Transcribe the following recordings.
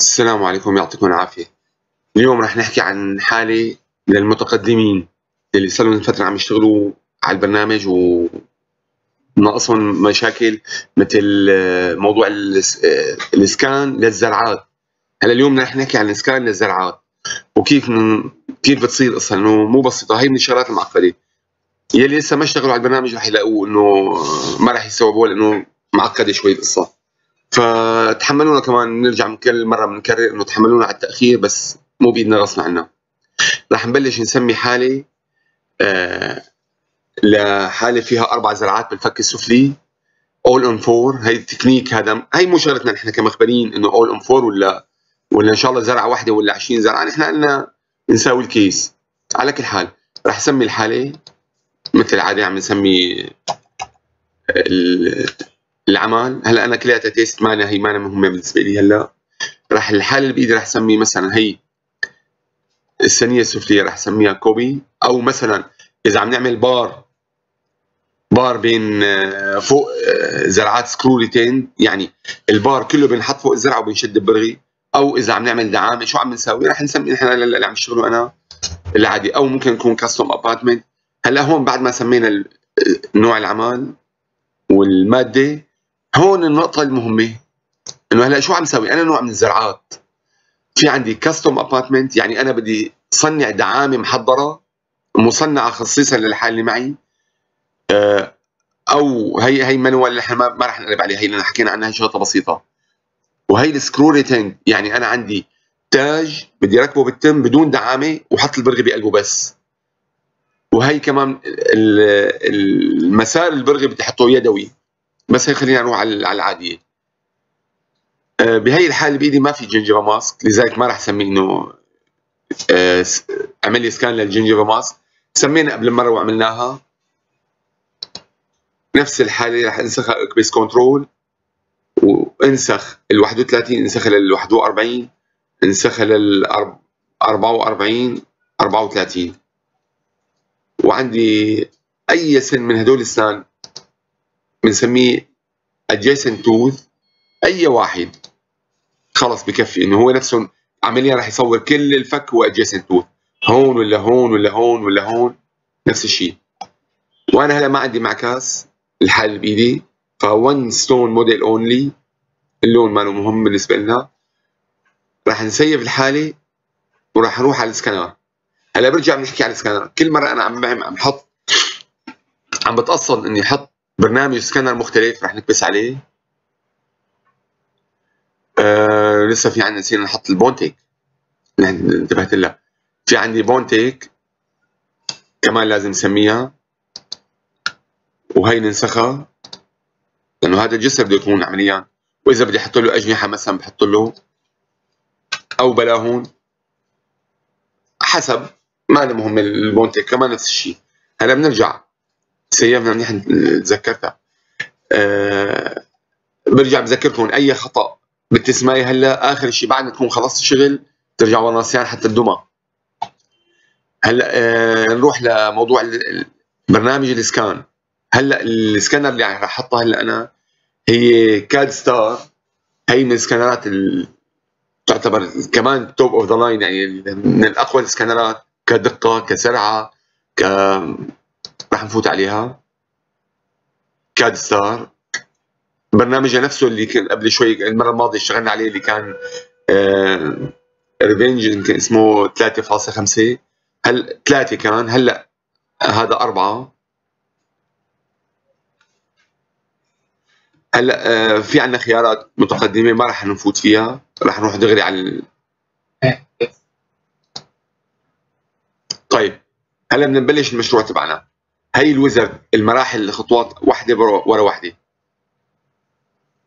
السلام عليكم يعطيكم العافية. اليوم رح نحكي عن حالة للمتقدمين اللي صار لهم فترة عم يشتغلوا على البرنامج و ناقصهم مشاكل مثل آه، موضوع آه، الاسكان للزرعات. هلا اليوم رح نحكي عن الاسكان للزرعات وكيف من كيف بتصير القصة إنه مو بسيطه هي من الشغلات المعقدة. يلي لسه ما اشتغلوا على البرنامج رح يلاقوا إنه آه، ما رح يستوعبوها لأنه معقدة شوي القصة فتحملونا كمان نرجع كل مرة بنكرر إنه تحملونا على التأخير بس مو بإيدنا غصب عنا رح نبلش نسمي حاله آه لحاله فيها أربع زرعات بالفك السفلي. all on four هي التكنيك هذا هي مو شغلتنا نحن كمخبرين إنه all on four ولا ولا إن شاء الله زرعة واحدة ولا 20 زرعة. نحن قلنا نساوي ال case. على كل حال رح اسمي الحالة مثل العاده عم نسمي العمل هلأ أنا كلياتها test مانا هي مانا مهمة بالنسبة لي. هلأ راح الحالة اللي بإيدي راح اسمي مثلا هي الثانية السفلية راح اسميها copy. أو مثلا إذا عم نعمل bar bar بين آه، فوق آه، زرعات screw retained يعني البار كله بنحط فوق الزرعه وبنشد ببرغي. أو إذا عم نعمل دعامة شو عم نسوي؟ رح نسمي نحن اللي عم نشتغله أنا العادي. أو ممكن يكون custom abutment هلأ هون بعد ما سمينا نوع العمل والمادة هون النقطة المهمة. إنه هلأ شو عم سوي؟ أنا نوع من الزرعات. في عندي custom abutment يعني أنا بدي صنع دعامة محضرة مصنعة خصيصا للحالة اللي معي. آه، أو هي هي manual اللي إحنا ما رح نقلب عليها هي اللي حكينا عنها شغلة بسيطة. وهي ال screw retained يعني أنا عندي تاج بدي أركبه بالتم بدون دعامة وحط البرغي بقلبه بس. وهي كمان المسار البرغي بدي أحطه يدوي. بس هي خلينا نروح على العادية. آه، بهي الحالة بإيدي ما في gingiva mask لذلك ما راح أسميه إنه آه، أعمل لي scan لل gingiva mask سمينا قبل مرة وعملناها. نفس الحالة راح انسخها أكبس control وانسخ ال 31 انسخها لل 41 انسخها لل 44 34 وعندي أي سن من هدول السن بنسميه adjacent tooth أي واحد خلص بكفي إنه هو نفسه عمليا راح يصور كل الفك adjacent tooth. هون ولا هون ولا هون ولا هون نفس الشيء. وأنا هلا ما عندي معاكس. الحل بإيدي. ف one stone model only اللون ماله مهم بالنسبة لنا. راح نسيف الحالة وراح نروح على السكانر هلا برجع بنحكي على السكانر كل مرة أنا عم عم بحط عم بتقصد إني أحط برنامج سكانر مختلف رح نكبس عليه. آه لسه في عندنا نسينا نحط ال pontic انتبهت لها. في عندي pontic كمان لازم نسميها. وهي ننسخها؟ لأنه هذا الجسر بده يكون عمليا. وإذا بدي أحط له أجنحة مثلا بحط له. أو بلاهون حسب. ما مهم ال pontic كمان نفس الشيء. هلا بنرجع. سيفنا منيح تذكرتها أه برجع بذكركم أي خطأ بالتسمايه هلا. آخر شيء بعد ما تكون خلصت الشغل ترجع ورا النصيان حتى الدمى. هلا أه نروح لموضوع برنامج ال scan. هلا السكانر اللي راح احطها هلا أنا هي CAD Star. هي من السكانرات تعتبر كمان top of the line يعني من الاقوى السكانرات كدقة كسرعة ك راح نفوت عليها. CAD Star. برنامجها نفسه اللي كان قبل شوي المرة الماضية اشتغلنا عليه اللي كان آه RevEng يمكن اسمه 3.5 هل 3 كان هلا هذا 4 هلا آه في عندنا خيارات متقدمة ما راح نفوت فيها راح نروح دغري على طيب هلا بدنا نبلش المشروع تبعنا. هي ال wizard المراحل الخطوات واحدة ورا واحدة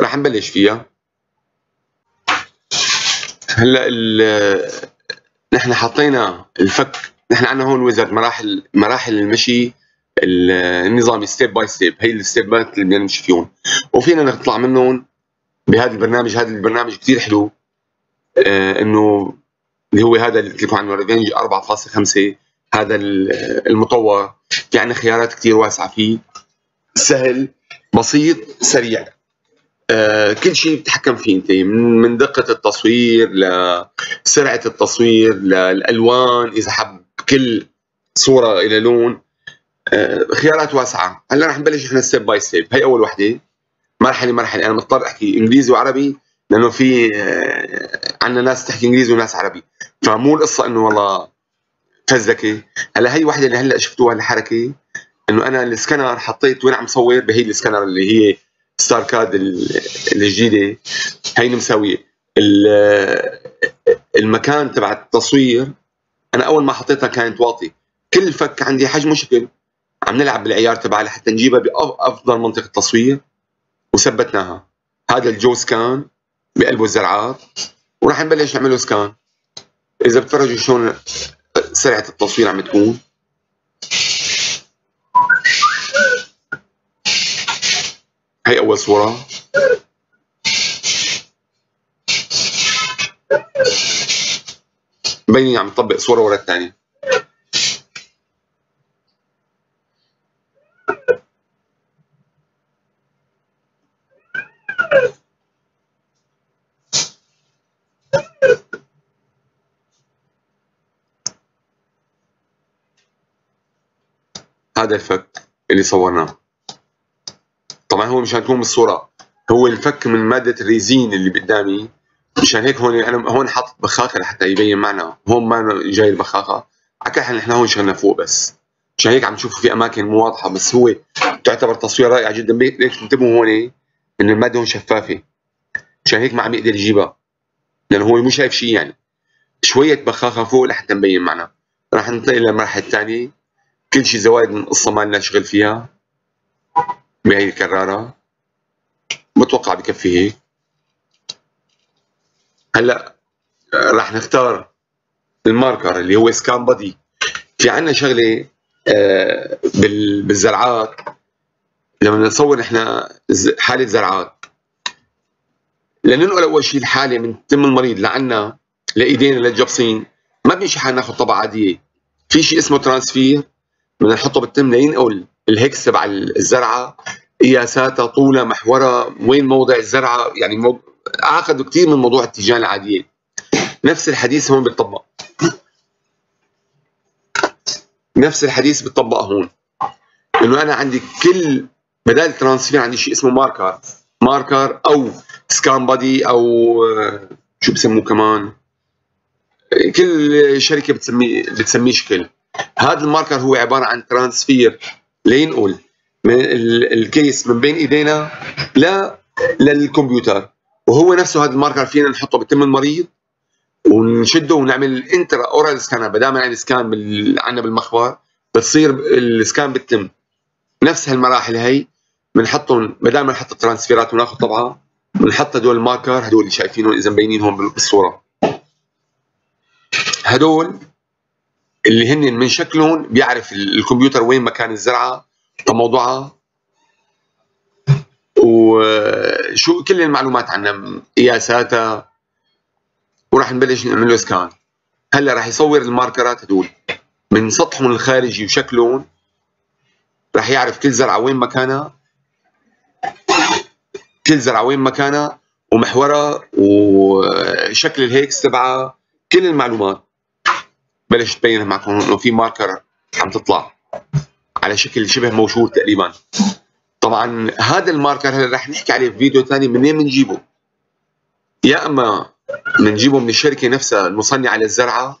راح نبلش فيها. هلا نحن حطينا الفك نحن عندنا هون wizard مراحل مراحل المشي النظام step by step هي الستيبات اللي بدنا نمشي فيهم. وفينا نطلع منهم بهذا البرنامج هذا البرنامج كثير حلو. آه إنه اللي هو هذا اللي قلت لكم عنه RevEng 4.5 هذا المطور. في عندنا خيارات كثير واسعة فيه. سهل بسيط سريع. آه كل شيء بتتحكم فيه أنت من دقة التصوير لسرعه التصوير للالوان إذا حب كل صورة إلى لون. خيارات واسعة. هلا رح نبلش إحنا step by step هي أول وحدة. مرحلة مرحلة. أنا مضطر أحكي إنجليزي وعربي لأنه في آه عندنا ناس تحكي إنجليزي وناس عربي. فمو القصة إنه والله فزلكه هلا هي وحدة اللي هلأ شفتوها الحركه إنه أنا السكانر حطيت وين عم صور بهي السكانر اللي هي Star CAD الجديدة. هي مساوية. المكان تبع التصوير أنا أول ما حطيتها كانت واطي كل فك عندي حجمه شكل. عم نلعب بالعيار تبعها لحتى نجيبها بافضل منطقة تصوير وثبتناها. هذا الجو سكان بقلبه الزرعات وراح نبلش نعمله سكان. إذا بتفرجوا شلون سرعة التصوير عم تكون. هي أول صورة. مبينين عم تطبق صورة ورا الثانية. هذا الفك اللي صورناه. طبعا هو مشان تكون بالصورة. هو الفك من مادة الريزين اللي قدامي مشان هيك هون أنا هون حاطط بخاخة لحتى يبين معنا هون ما جاي البخاخة. على نحن هون شغلنا فوق بس. مشان هيك عم تشوفوا في أماكن مو واضحة. بس هو تعتبر تصوير رائع جدا. ليش انتبهوا هون إن المادة هون شفافة. مشان هيك ما عم يقدر يجيبها. لأنه هو مو شايف شيء يعني. شوية بخاخة فوق لحتى نبين معنا راح ننتقل للمرحلة الثانية. كل شيء زوايد من القصة ما لنا شغل فيها بهي الكرارة؟ بتوقع بكفي هيك هلا راح نختار ال marker اللي هو scan body. في عندنا شغلة آه، بالزرعات. لما نصور نحن حالة زرعات. لننقل أول شيء الحالة من تم المريض لعنا لإيدينا للجبصين ما بنمشي حال ناخذ طبعه عادية. في شيء اسمه transfer. بدنا نحطه بالتم لينقل ال hex تبع الزرعة. قياساتها طولها محورها وين موضع الزرعة؟ يعني مو... عقدوا كثير من موضوع التيجان العاديين نفس الحديث هون بيطبق نفس الحديث بيطبق هون. إنه أنا عندي كل بدال ال transfer عندي شيء اسمه marker. marker أو scan body أو شو بسموه كمان؟ كل شركة بتسميه بتسميه شكل. هذا ال marker هو عبارة عن transfer. لينقل من ال case من بين إيدينا ل للكمبيوتر. وهو نفسه هذا ال marker فينا نحطه بتم المريض ونشده ونعمل intra oral scan بدل ما نعمل scan. عندنا بالمخبر بتصير ال scan بالتم نفس هالمراحل هي بنحطهم بدل ما نحط الترانسفيرات وناخذ طبعة بنحط هدول ال marker هدول اللي شايفينهم إذا مبينين هون بالصورة. هدول اللي هن من شكلهم بيعرف الكمبيوتر وين مكان الزرعة موضوعها وشو كل المعلومات عنها قياساتها. وراح نبلش نعمل له سكان هلأ راح يصور الماركرات هدول. من سطحهم الخارجي وشكلهم راح يعرف كل زرعة وين مكانها. كل زرعة وين مكانها ومحورها وشكل ال hex تبعها. كل المعلومات. بلش تبين معكم إنه في marker عم تطلع على شكل شبه موشور تقريبا. طبعا هذا ال marker هلأ رح نحكي عليه في فيديو ثاني منين بنجيبه يا إما بنجيبه من الشركة نفسها المصنعة للزرعة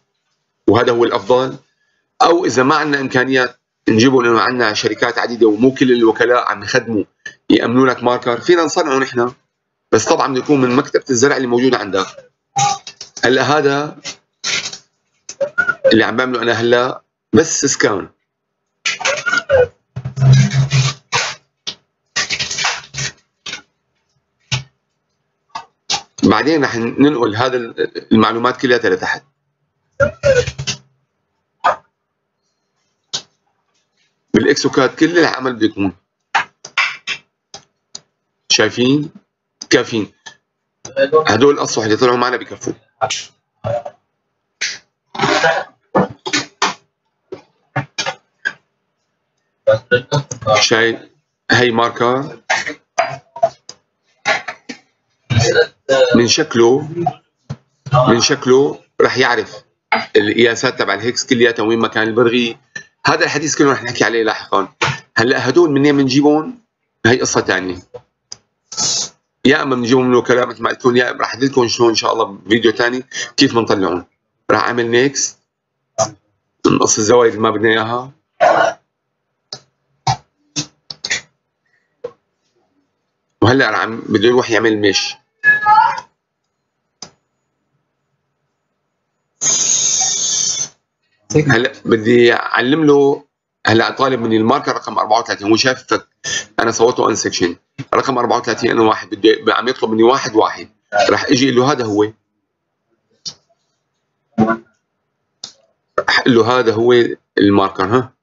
وهذا هو الأفضل أو إذا ما عندنا إمكانيات نجيبه لأنه عندنا شركات عديدة ومو كل الوكلاء عم يخدموا يأمنوا لك ماركر. فينا نصنعه نحن بس طبعا بده يكون من مكتبة الزرع اللي موجودة عندك. هلأ هذا اللي عم بعمله أنا هلا بس سكان بعدين رح ننقل هذا المعلومات كلها لتحت بالاكسوكاد كل العمل بيكون. شايفين؟ كافيين. هدول الاسطح اللي طلعوا معنا بكفوا شايف هي ماركر من شكله من شكله رح يعرف القياسات تبع ال hex كلياتها وين مكان البرغي. هذا الحديث كله رح نحكي عليه لاحقا. هلأ هدول منين بنجيبهم هي قصة ثانية يا أما بنجيبهم من وكلاء مثل ما قلت لكم يا رح أدلكم شلون إن شاء الله بفيديو ثاني كيف بنطلعهم رح أعمل next نقص الزوايد اللي ما بدنا إياها. وهلا رح بده يروح يعمل mesh. هلا بدي أعلم له هلا طالب مني ال marker رقم 34 هو شايف أنا صوته in section رقم 34 أنا واحد بده عم يطلب مني واحد واحد. راح إجي له هذا هو. راح أقول له هذا هو ال marker ها؟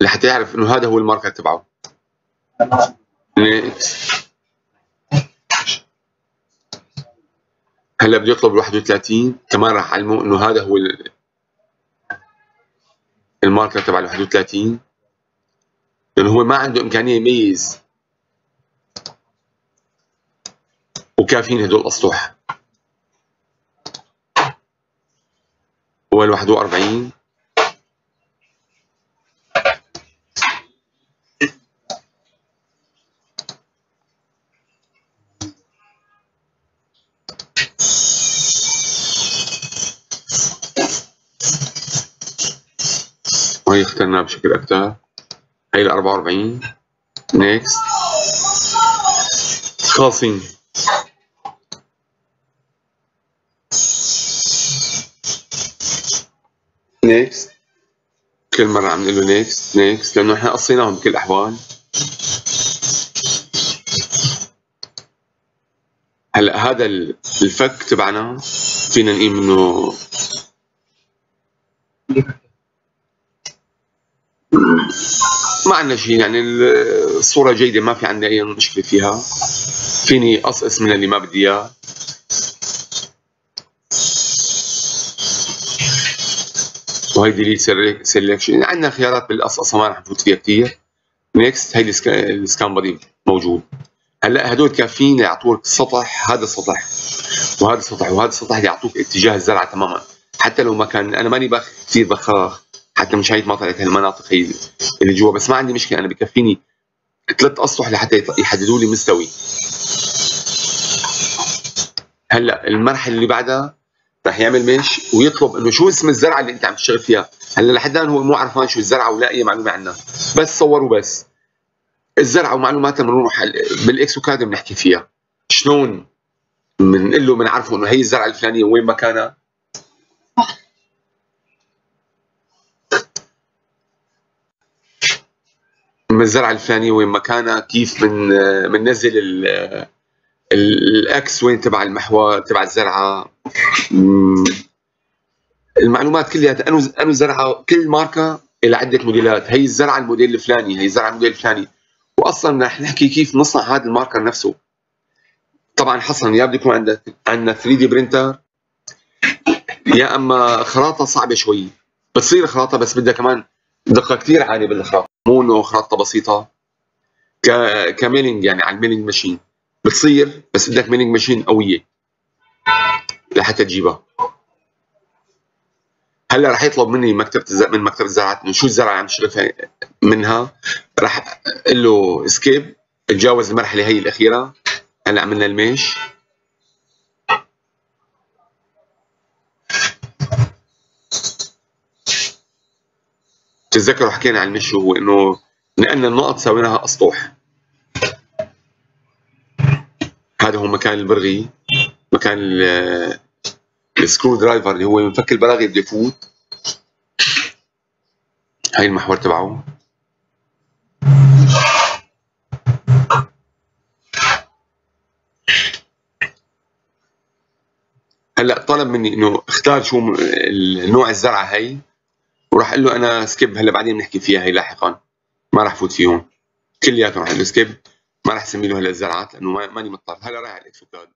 لحتى يعرف إنه هذا هو ال marker تبعه. هلا بده يطلب ال 31 كمان راح اعلمه إنه هذا هو الماركر تبع ال 31 لأنه هو ما عنده إمكانية يميز. وكافيين هدول الاسطح وال 41 وهي اخترناها بشكل أكثر هي ال 44 next خالصين next كل مرة عم نقول له next next لأنه إحنا قصيناهم بكل الأحوال. هلأ هذا الفك تبعنا. فينا نقيم منه ما عندنا شيء يعني الصورة جيدة ما في عندنا أي مشكلة فيها. فيني أقصقص من اللي ما بدي إياه. وهي delete selection عندنا خيارات بالقصقصة ما رح نفوت فيها كثير next هي ال scan body موجود. هلأ هدول كافيين ليعطوك سطح هذا سطح وهذا سطح وهذا سطح ليعطوك اتجاه الزرعة تماما. حتى لو ما كان أنا ماني باخذ كثير بخاخ. حتى مش هيك ما طلعت هالمناطق هي اللي جوا. بس ما عندي مشكلة أنا بكفيني ثلاث أسطح لحتى يحددوا لي مستوي. هلأ المرحلة اللي بعدها رح يعمل مش ويطلب إنه شو اسم الزرعة اللي أنت عم تشتغل فيها. هلأ لحد الآن هو مو عرفان شو الزرعة ولا أي معلومة عنها. بس صوروا بس. الزرعة ومعلوماتها بنروح بالاكسوكاد بنحكي فيها. شلون بنقول له بنعرفه إنه هي الزرعة الفلانية وين مكانها. الزرعه الفلانيه وين مكانها كيف من بننزل الأكس وين تبع المحور تبع الزرعة. المعلومات كلها أنو أنو زرعة كل ماركة لها عده موديلات. هي الزرعة الموديل الفلاني هي الزرعة الموديل الفلاني. واصلا رح نحكي كيف نصنع هذا ال marker نفسه. طبعا حصرا يا بده يكون عندك عندنا 3 D printer. يا أما خراطه صعبة شوي. بتصير خراطه بس بدها كمان دقة كثير عالية بالخراطه مو انه خراطه بسيطة. ك ك milling يعني على ال milling machine بتصير بس بدك milling machine قوية. لحتى تجيبها. هلأ رح يطلب مني مكتبة من مكتبة الزراعات إنه شو الزرعة عم تشتغل منها. رح أقول له سكيب تجاوز المرحلة هي الأخيرة. هلأ عملنا الميش. تتذكروا حكينا عن المش شو هو إنه نقلنا النقط سويناها أسطوح. هذا هو مكان البرغي مكان ال screw driver اللي هو منفك البراغي بده يفوت. هاي المحور تبعه. هلأ طلب مني إنه اختار شو نوع الزرعة هي وراح أقول له أنا skip هلا بعدين بنحكي فيها هي لاحقا. ما راح فوت فيهم. كلياتهم راح أقول له skip ما راح اسمي له هلا الزرعات لأنه ماني مضطر. هلا رايح على الاكسوكاد